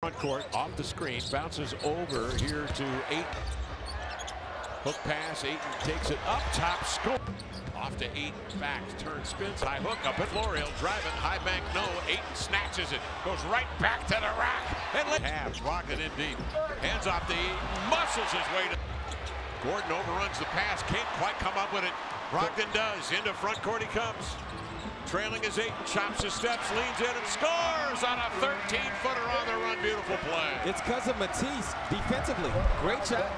Front court off the screen, bounces over here to Ayton. Hook pass, Ayton takes it up top, scoop. Off to Ayton, back, turn, spins, high hook up at Florial, driving, high bank, no. Ayton snatches it, goes right back to the rack. And Habs rocking in deep. Hands off Ayton, muscles his way to. Gordon overruns the pass, can't quite come up with it. Brogdon does, into front court he comes. Trailing his Ayton, chops his steps, leans in and scores on a 13-footer on the run. Beautiful play. It's because of Matisse defensively. Great shot.